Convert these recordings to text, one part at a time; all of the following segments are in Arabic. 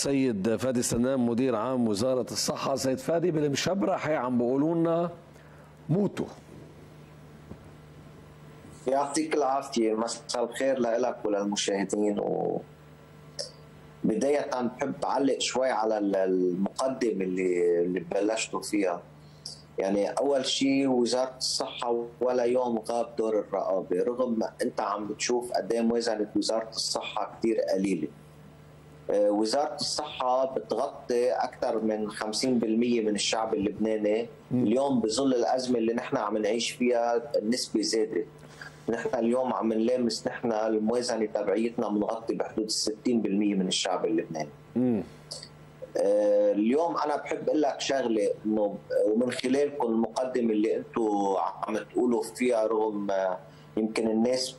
سيد فادي سنان مدير عام وزارة الصحة. سيد فادي بالمشبرحة عم بيقولوا لنا موتوا. يعطيك العافية. مساء الخير لك وللمشاهدين. و بداية بحب أعلق شوي على المقدمة اللي اللي بلشتوا فيها. يعني أول شيء وزارة الصحة ولا يوم غاب دور الرقابة رغم أنت عم بتشوف قد إيه موازنة وزارة الصحة كثير قليلة. آه، وزارة الصحة بتغطي أكثر من 50% من الشعب اللبناني. اليوم بظل الأزمة اللي نحن عم نعيش فيها النسبة زادت. نحن اليوم عم نلامس نحن الموازنة تبعيتنا بنغطي بحدود 60% من الشعب اللبناني. آه، اليوم أنا بحب أقول لك شغلة إنه ومن خلالكم المقدمة اللي أنتم عم تقولوا فيها رغم يمكن الناس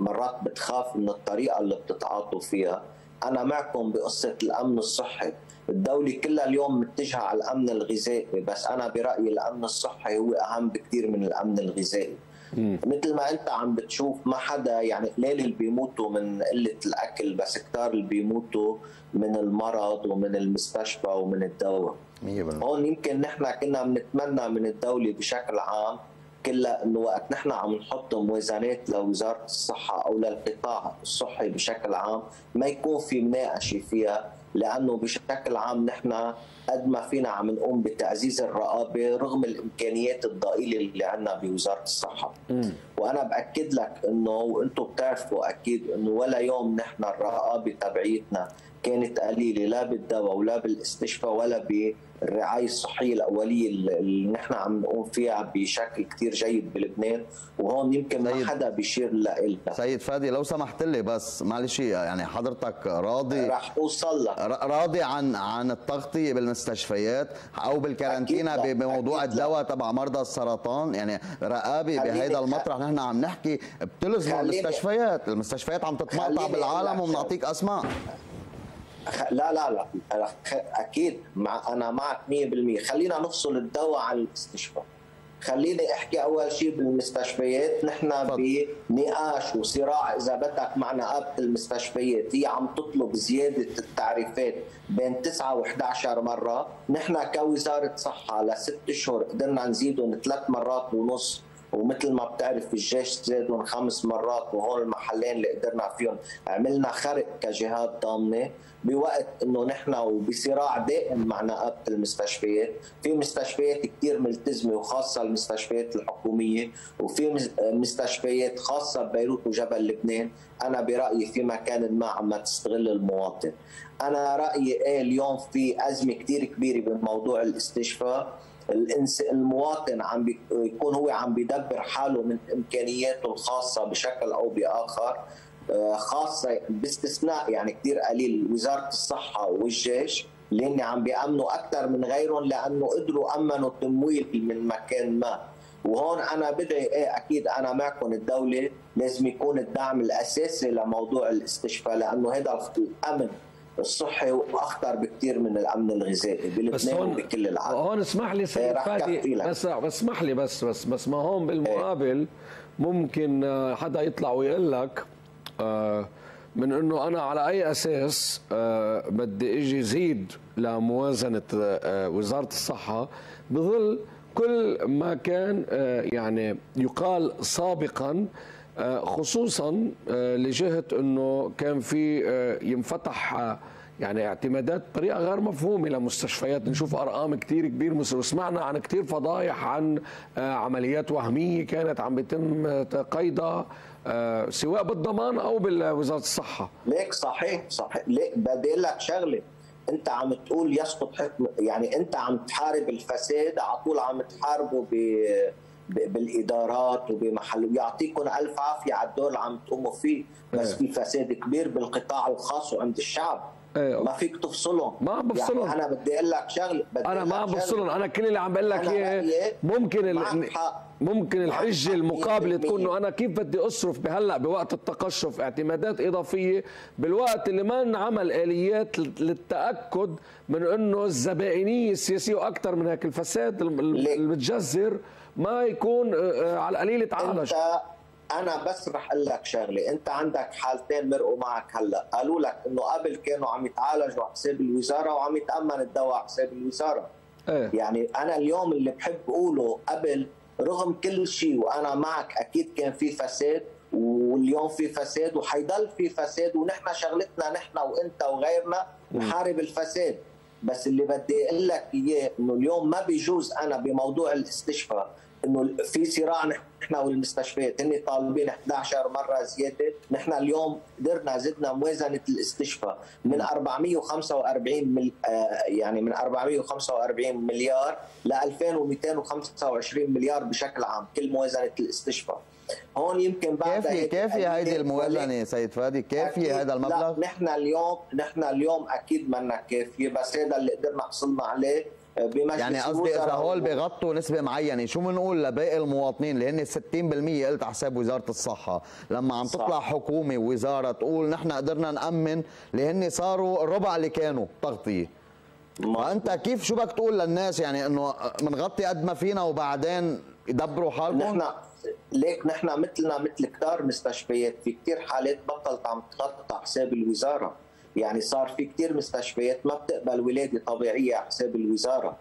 مرات بتخاف من الطريقة اللي بتتعاطوا فيها. أنا معكم بقصة الأمن الصحي. الدولة كلها اليوم متجهة على الأمن الغذائي بس أنا برأيي الأمن الصحي هو أهم بكثير من الأمن الغذائي. مثل ما أنت عم بتشوف ما حدا يعني قليل اللي بيموتوا من قلة الأكل بس كثار اللي بيموتوا من المرض ومن المستشفى ومن الدواء. هون يمكن نحن كنا بنتمنى من الدولة بشكل عام كلها انه وقت نحن عم نحط موازنات لوزارة الصحة أو للقطاع الصحي بشكل عام ما يكون في مناقشة فيها لأنه بشكل عام نحن قد ما فينا عم نقوم بتعزيز الرقابة رغم الإمكانيات الضئيلة اللي عندنا بوزارة الصحة م. وأنا بأكد لك إنه وأنتم بتعرفوا أكيد إنه ولا يوم نحن الرقابة تبعيتنا كانت قليلة لا بالدواء ولا بالاستشفاء ولا بالرعاية الصحية الأولية اللي نحن عم نقوم فيها بشكل كثير جيد بلبنان. وهون يمكن ما حدا بيشير لها سيد فادي لو سمحت لي بس معلش يعني حضرتك راضي رح أوصل لك. راضي عن عن التغطية بالمستشفيات أو بالكارنتينا بموضوع الدواء تبع مرضى السرطان. يعني رقابه بهيدا المطرح نحن عم نحكي بتلزم المستشفيات. المستشفيات عم تتمقطع بالعالم وبنعطيك أسماء. لا لا لا. أكيد مع أنا معك 100% خلينا نفصل الدواء عن الاستشفاء خليني أحكي أول شيء بالمستشفيات. نحن بنقاش وصراع إذا بدك مع نقابه المستشفيات. هي عم تطلب زيادة التعريفات بين 9 و11 مرة. نحن كوزارة صحة لست اشهر قدرنا نزيدهم ثلاث مرات ونص. ومثل ما بتعرف الجيش زادهم خمس مرات وهون المحلين اللي قدرنا فيهم. عملنا خرق كجهات ضامنه بوقت إنه نحن وبصراع دائم مع نقابه المستشفيات، في مستشفيات كثير ملتزمة وخاصة المستشفيات الحكومية وفي مستشفيات خاصة ببيروت وجبل لبنان، أنا برأيي في مكان ما عم تستغل المواطن. أنا رأيي إيه اليوم في أزمة كثير كبيرة بموضوع الاستشفاء. المواطن عم بيكون هو عم بيدبر حاله من إمكانياته الخاصة بشكل أو بآخر آه، خاصة باستثناء يعني كثير قليل وزارة الصحة والجيش اللي عم بيأمنوا أكثر من غيرهم لأنه قدروا أمنوا تمويل من مكان ما. وهون أنا بدعي إيه أكيد أنا معكم الدولة لازم يكون الدعم الأساسي لموضوع الاستشفاء لأنه هذا الأمن الصحي واخطر بكثير من الأمن الغذائي بلبنان وبكل العالم. هون اسمح لي سيد إيه، فادي بس اسمح لي بس بس بس ما هون بالمقابل ممكن آه، حدا يطلع ويقول لك آه، من إنه أنا على أي أساس آه، بدي إجي زيد لموازنة وزارة الصحة بظل كل ما كان يعني يقال سابقا خصوصا لجهة إنه كان في ينفتح يعني اعتمادات بطريقة غير مفهومة لمستشفيات. نشوف أرقام كثير كبير وسمعنا عن كثير فضايح عن عمليات وهمية كانت عم بيتم قيدها سواء بالضمان أو بوزاره الصحة. ليك صحيح صحيح. ليك بدي لك شغلة. أنت عم تقول يسقط حكم يعني أنت عم تحارب الفساد على طول عم تحاربه ب بالإدارات وبمحل يعطيكم ألف عافية على الدور اللي عم تقوموا فيه. بس في فساد كبير بالقطاع الخاص وعند الشعب. إيه. ما فيك تفصلهم. ما عم بفصلهم. يعني أنا بدي أقول لك شغله أنا ما عم بفصلهم. أنا كل اللي عم بقول لك اياه ممكن ال... ممكن الحجة المقابلة تكون إنه أنا كيف بدي أصرف بهلأ بوقت التقشف؟ اعتمادات إضافية. بالوقت اللي ما انعمل آليات للتأكد من إنه الزبائنية السياسية وأكثر من هيك الفساد المتجذر ما يكون آه، آه، على القليل تعالج انت أنا بس رح أقول لك شغلة. انت عندك حالتين مرقوا معك هلا. قالوا لك انه قبل كانوا عم يتعالجوا على حساب الوزارة وعم يتأمن الدواء على حساب الوزارة. إيه؟ يعني أنا اليوم اللي بحب أقوله قبل رغم كل شيء وأنا معك أكيد كان في فساد واليوم في فساد وحيضل في فساد ونحن شغلتنا نحن وأنت وغيرنا نحارب الفساد. بس اللي بدي أقول لك إياه إنه اليوم ما بيجوز أنا بموضوع الاستشفاء. إنه في صراع نحن والمستشفيات هن طالبين 11 مرة زيادة. نحن اليوم قدرنا زدنا موازنة الاستشفاء من 445 مل... آه، يعني من 445 مليار ل 2225 مليار بشكل عام كل موازنة الاستشفاء هون يمكن بعد كافي كافي هيدي الموازنة سيد فادي؟ كافي هذا المبلغ؟ لا نحن اليوم نحن اليوم أكيد منا كافيه بس هذا اللي قدرنا حصلنا عليه بمجلس يعني قصدي إذا هول بيغطوا نسبة معينة شو بنقول لباقي المواطنين؟ اللي هن 60% قلت على حساب وزارة الصحة. لما عم تطلع حكومة ووزارة تقول نحن قدرنا نأمن اللي هن صاروا ربع اللي كانوا تغطية. فأنت كيف شو بدك تقول للناس؟ يعني إنه بنغطي قد ما فينا وبعدين يدبروا حالهم نحن ليك نحن مثلنا مثل كتار مستشفيات في كثير حالات بطلت عم تغطى حساب الوزارة. يعني صار في كثير مستشفيات ما بتقبل ولادة طبيعية على حساب الوزارة.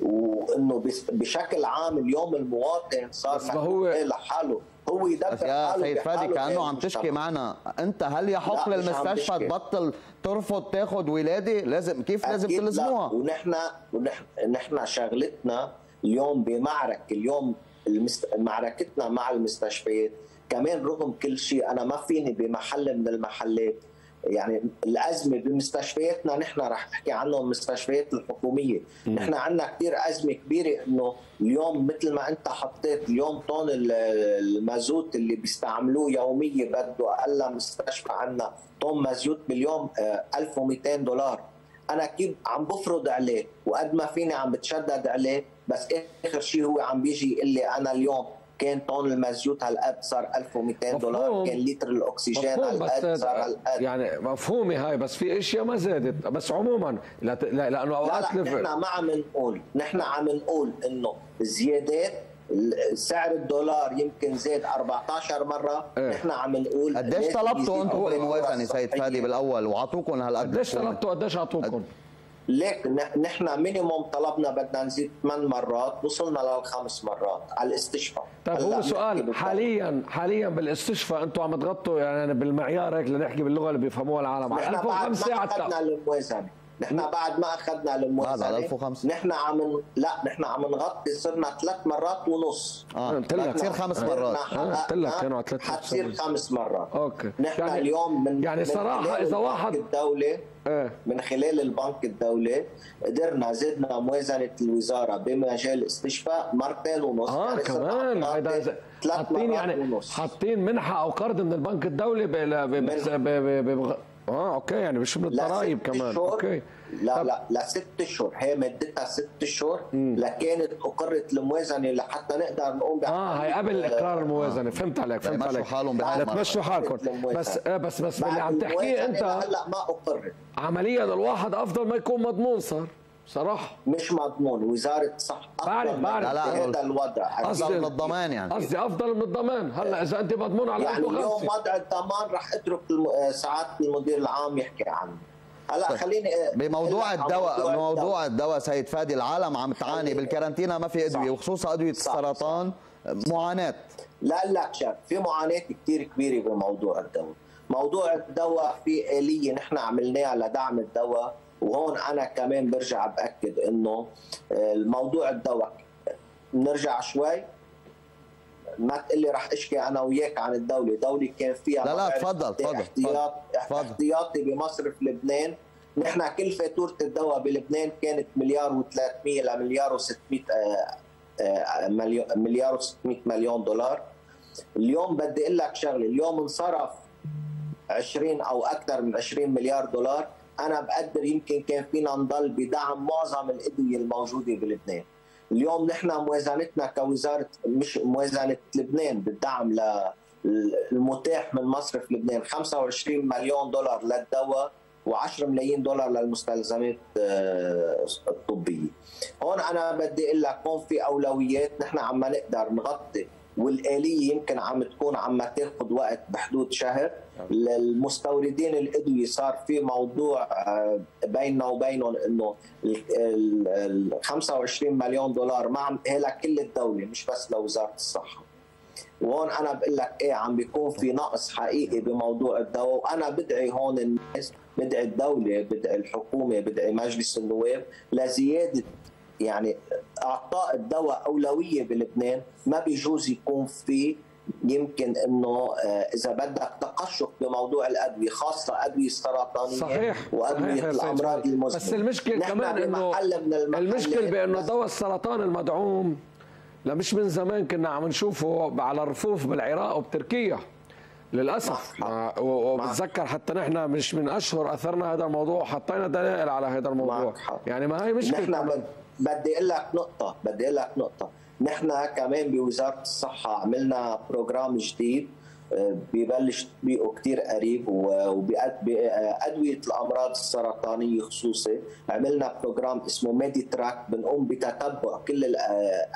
وإنه بشكل عام اليوم المواطن صار هو لحاله. هو يدبر يا حاله سيد فادي كأنه عم تشكي معنا. أنت هل يحق للمستشفى تبطل ترفض تاخذ ولادة؟ لازم كيف لازم تلزموها؟ ونحن ونحن شغلتنا اليوم بمعركة اليوم المست... معركتنا مع المستشفيات كمان رغم كل شيء أنا ما فيني بمحل من المحلات. يعني الأزمة بمستشفياتنا نحن رح احكي عنه المستشفيات الحكومية، نحن عندنا كثير أزمة كبيرة إنه اليوم مثل ما أنت حطيت اليوم طن المازوت اللي بيستعملوه يوميا بده أقل مستشفى عندنا. طن مازوت باليوم 1200 آه، دولار. أنا كيف عم بفرض عليه وقد ما فيني عم بتشدد عليه بس آخر شيء هو عم بيجي يقول لي أنا اليوم. كان طن المازوت هالقد صار 1200 دولار كان لتر الأكسجين هالقد صار هالقد يعني مفهومة هاي بس في أشياء ما زادت. بس عموما لأنه أوقات لا, لا نحن ما عم نقول نحن عم نقول إنه زيادات سعر الدولار يمكن زاد 14 مرة. إيه؟ نحن عم نقول قديش طلبتوا أنتم بالموازنه سيد فادي بالأول وعطوكم هالقد قديش طلبتوا؟ قديش أعطوكم؟ ليك نحن مينيموم طلبنا بدنا نزيد ثمان مرات وصلنا للخمس مرات على الاستشفاء طيب هو سؤال حاليا حاليا بالاستشفاء أنتم عم تغطوا يعني بالمعيار هيك لنحكي باللغة اللي بيفهموها العالم. على 1005 أخذنا الموازنة. نحن بعد ما أخذنا الموازنة بعد 1005 نحن عم لا نحن عم نغطي صرنا ثلاث مرات ونص. آه قلت لك تصير خمس مرات. قلت لك كانوا على ثلاث حتصير خمس مرات. أوكي. نحن يعني اليوم من يعني صراحة إذا واحد الدولة؟ من خلال البنك الدولي قدرنا زدنا موازنة الوزارة بمجال الاستشفاء مرتين ونص آه كمان. هيدا حاطين يعني. حاطين منحة أو قرض من البنك الدولي ب آه okay يعني مش من الضرائب كمان. okay. لا طب. لا لست اشهر هي مدتها ست اشهر لكانت أقرت الموازنه لحتى نقدر نقوم آه هي قبل اقرار الموازنة. فهمت عليك فهمت عليك. حالهم تمشوا حالكم. بس آه بس بس اللي عم تحكيه أنت هلا ما أقرت. عمليا الواحد أفضل ما يكون مضمون صار. صراحة مش مضمون وزارة الصحة بعرف بعرف. لا لا هذا الوضع. أفضل من الضمان يعني. قصدي أفضل من الضمان. هلا إذا أنت مضمون على يعني اليوم وضع الضمان رح أترك ساعات المدير العام يحكي عنه. هلا. خليني بموضوع الدواء بموضوع الدواء. سيد فادي العالم عم تعاني بالكارنتينا ما في أدوية وخصوصا أدوية السرطان معاناة. لا لا شاف في معاناة كثير كبيرة بموضوع الدواء. موضوع الدواء في آلية نحن عملناها لدعم الدواء. وهون أنا كمان برجع بأكد إنه آه، الموضوع الدواء. نرجع شوي. ما تقول لي رح أشكي أنا وياك عن الدولة، دولة كان فيها لا لا تفضل تفضل احتياط احتياطي بمصرف لبنان. نحن كل فاتورة الدواء بلبنان كانت مليار و300 لمليار و600 آه، آه، مليار و600 مليون دولار. اليوم بدي أقول لك شغلة. اليوم انصرف 20 أو أكثر من 20 مليار دولار. أنا بقدر يمكن كان فينا نضل بدعم معظم الادويه الموجودة بلبنان. اليوم نحن موازنتنا كوزاره مش موازنة لبنان بالدعم المتاح من مصرف لبنان. 25 مليون دولار للدواء و10 ملايين دولار للمستلزمات آه، الطبية. هون أنا بدي أقول لك هون في أولويات نحن عم نقدر نغطي. والآلية يمكن عم تكون عم تاخذ وقت بحدود شهر المستوردين الادويه صار في موضوع آه، بيننا وبينهم إنه ال 25 مليون دولار ما عم كل الدولة مش بس لوزارة الصحة. وهون أنا بقول لك إيه عم بيكون في نقص حقيقي بموضوع الدواء. وأنا بدعي هون الناس بدعي الدولة بدعي الحكومة بدعي مجلس النواب لزيادة يعني أعطاء الدواء أولوية بلبنان ما بيجوز يكون في يمكن إنه آه، إذا بدك تقشف بموضوع الأدوية خاصة أدوية السرطانية صحيح وأدوية صحيح الأمراض المزمنه بس المشكلة كمان إنه المشكلة بأنه دواء السرطان المدعوم لا مش من زمان كنا عم نشوفه على الرفوف بالعراق وبتركيا. للأسف. وبتذكر حتى نحن مش من أشهر أثرنا هذا الموضوع حطينا دلائل على هذا الموضوع. يعني ما هي مشكلة. نحن بدي أقول لك نقطة بدي أقول لك نقطة. نحن كمان بوزارة الصحة عملنا بروجرام جديد. ببلش تطبيقه كثير قريب وبأدوية الأمراض السرطانية خصوصي. عملنا program اسمه MediTrack بنقوم بتتبع كل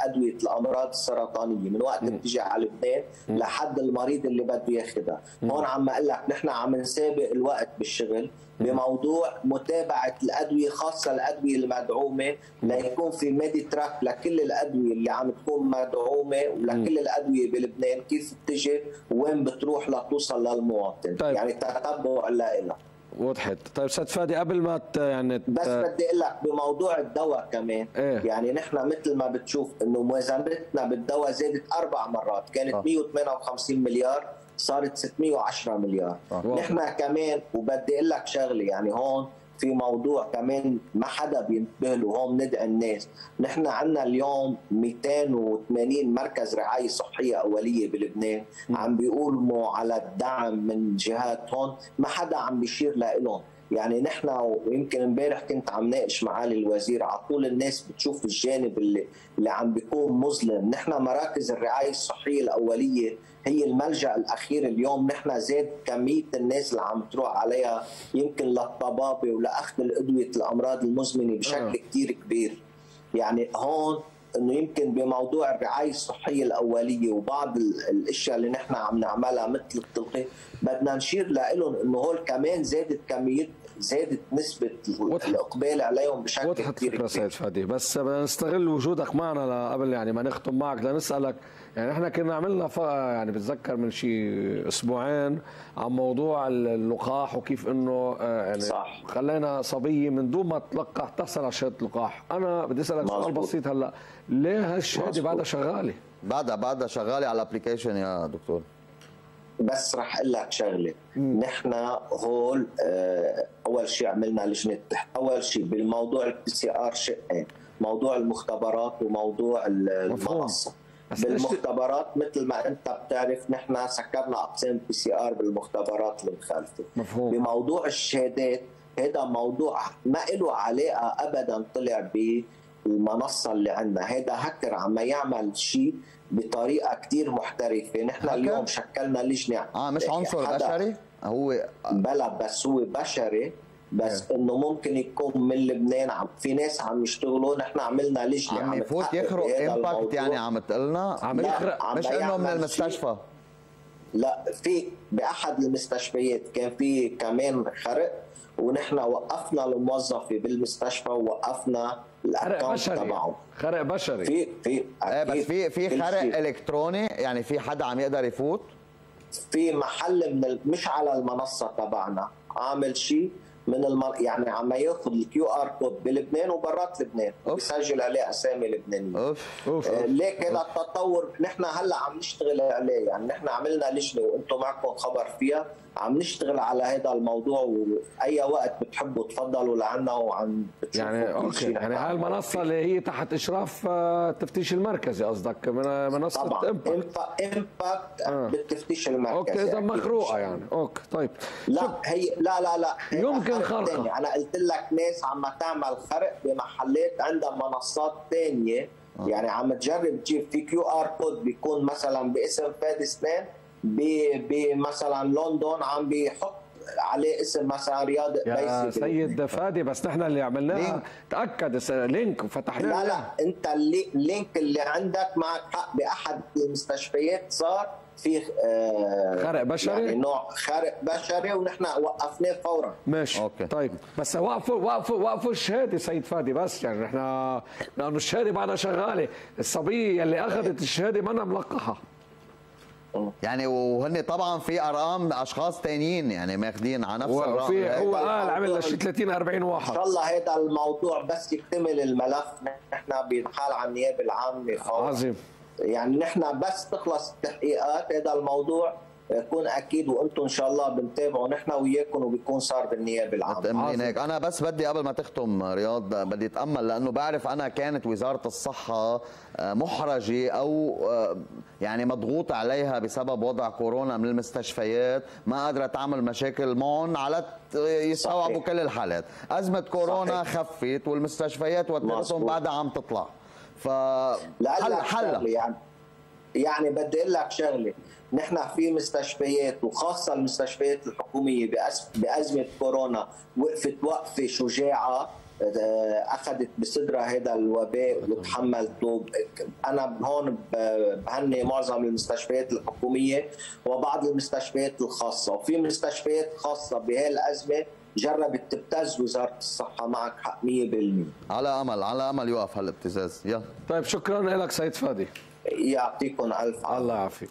أدوية الأمراض السرطانية من وقت بتيجي على لبنان لحد المريض اللي بده ياخذها هون عم أقول لك نحن عم نسابق الوقت بالشغل. بموضوع متابعة الأدوية خاصة الأدوية المدعومة ليكون في MediTrack لكل الأدوية اللي عم تكون مدعومة ولكل الأدوية بلبنان كيف بتجي وين بتروح لتوصل للمواطن طيب. يعني تتبع لها وضحت طيب أستاذ فادي قبل ما يعني بس بدي أقول لك بموضوع الدواء كمان إيه؟ يعني نحن مثل ما بتشوف إنه موازنتنا بالدواء زادت أربع مرات كانت آه. 158 مليار صارت 610 مليار. آه. نحن كمان وبدي أقول لك شغلة يعني هون في موضوع كمان ما حدا بينتبه له هون ندعي الناس. نحن عندنا اليوم 280 مركز رعاية صحية أولية بلبنان. عم بيقولوا على الدعم من جهات هون ما حدا عم بيشير لهم يعني نحن ويمكن امبارح كنت عم ناقش معالي الوزير على طول الناس بتشوف الجانب اللي اللي عم بيكون مظلم. نحن مراكز الرعاية الصحية الأولية هي الملجأ الأخير اليوم. نحن زاد كمية الناس اللي عم تروح عليها يمكن للطبابة ولأخذ الأدوية الأمراض المزمنة بشكل آه. كثير كبير. يعني هون إنه يمكن بموضوع الرعاية الصحية الأولية وبعض الأشياء اللي نحن عم نعملها مثل التلقيح بدنا نشير لهم إنه هول كمان زادت كمية زادت نسبة الإقبال عليهم بشكل وضحت كثير كبير. سيد فادي. بس بدنا نستغل وجودك معنا قبل يعني ما نختم معك لنسألك يعني إحنا كنا عملنا يعني بتذكر من شيء أسبوعين عن موضوع اللقاح وكيف إنه آه، يعني صح. خلينا صبية من دون ما تلقح تحصل على شهاده اللقاح أنا بدي أسألك سؤال بسيط هلأ. ليه هالشهاده بعدها شغالة؟ بعدها بعدها شغالة على ال application يا دكتور. بس رح أقول لك شغلة. نحن هول آه، أول شيء عملنا لجنة أول شيء بالموضوع ال PCR شقين موضوع المختبرات وموضوع المنصة. بالمختبرات مثل ما انت بتعرف نحن سكرنا أقسام PCR بالمختبرات المخالفه مفهوم. بموضوع الشهادات هذا موضوع ما له علاقة ابدا طلع بالمنصة اللي عندنا. هذا هكر عم يعمل شيء بطريقة كثير محترفة. نحن اليوم شكلنا لجنة آه مش عنصر بشري؟ هو بلا بس هو بشري. بس إنه ممكن يكون من لبنان عم في ناس عم يشتغلوا نحن عملنا لجنة عم يفوت يخرق امباكت يعني عم تقلنا؟ عم يخرق؟ مش إنه من المستشفى؟ لا في بأحد المستشفيات كان في كمان خرق ونحن وقفنا الموظفة بالمستشفى ووقفنا ال account تبعه. خرق بشري. في في إيه بس في في خرق إلكتروني؟ يعني في حدا عم يقدر يفوت؟ في محل من مش على المنصة تبعنا عامل شيء. من المر... يعني عم ياخذ ال QR code بلبنان وبرات لبنان وبيسجل عليه أسامي لبنانية. أوف. أوف. ليك هذا التطور نحن هلأ عم نشتغل عليه يعني نحن عملنا لجنة وأنتم معكم خبر فيها. عم نشتغل على هذا الموضوع وأي وقت بتحبوا تفضلوا لعنا وعم يعني okay يعني هاي المنصة اللي هي تحت إشراف التفتيش آه، المركزي قصدك منصة طبعا. Impact Impact آه. بالتفتيش المركزي okay إذا مخروقة يعني. okay طيب. لا هي لا لا لا. يمكن خرقة. أنا قلت لك ناس عم تعمل خرق بمحلات عندها منصات ثانية آه. يعني عم تجرب تجيب في QR code بيكون مثلا باسم فادي سنان. بمثلا لندن عم بيحط عليه اسم مثلا رياض يا سيد فادي بس نحن اللي عملناها. تأكد link وفتحنا لا لا انت ال link اللي عندك معك حق بأحد المستشفيات صار في آه خرق بشري؟ يعني نوع خرق بشري ونحن وقفناه فورا. ماشي. okay. طيب. بس وقفوا وقفوا وقفوا الشهادة سيد فادي بس يعني نحن لأنه الشهادة بعدها شغالة. الصبية اللي أخذت الشهادة ما ملقحة. يعني وهن طبعا في أرقام أشخاص ثانيين يعني ماخذين على نفس الرقم. هو قال عمل شي 30 40 واحد. إن شاء الله هذا الموضوع بس يكتمل الملف. نحن بنحال على النيابة العامة. عظيم. يعني نحن بس تخلص التحقيقات. هذا الموضوع يكون أكيد وأنتم إن شاء الله بنتابعوا نحن وياكم وبيكون صار بالنيابة العامة. هيك أنا بس بدي قبل ما تختم رياض بدي أتأمل لأنه بعرف أنا كانت وزارة الصحة آه، محرجة أو آه، يعني مضغوط عليها بسبب وضع كورونا من المستشفيات ما قادرة تعمل مشاكل معهم على يستوعبوا كل الحالات. أزمة كورونا صحيح. خفت والمستشفيات وترتهم بعدها عم تطلع. ف حل حل يعني يعني بدي أقول لك شغلة. نحن في مستشفيات وخاصة المستشفيات الحكومية بأزمة كورونا وقفت وقفة شجاعة آه، أخذت بصدرها هذا الوباء وتحملته أنا هون بهني معظم المستشفيات الحكومية وبعض المستشفيات الخاصة. وفي مستشفيات خاصة بهالأزمة جربت تبتز وزارة الصحة. معك حق 100% على أمل على أمل يوقف هالابتزاز. يلا. طيب شكرا لك سيد فادي. يعطيكم الف عافيه الله يعافيك.